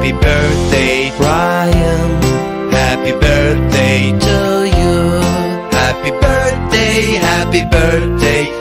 Happy birthday, Ryan. Happy birthday to you. Happy birthday, happy birthday.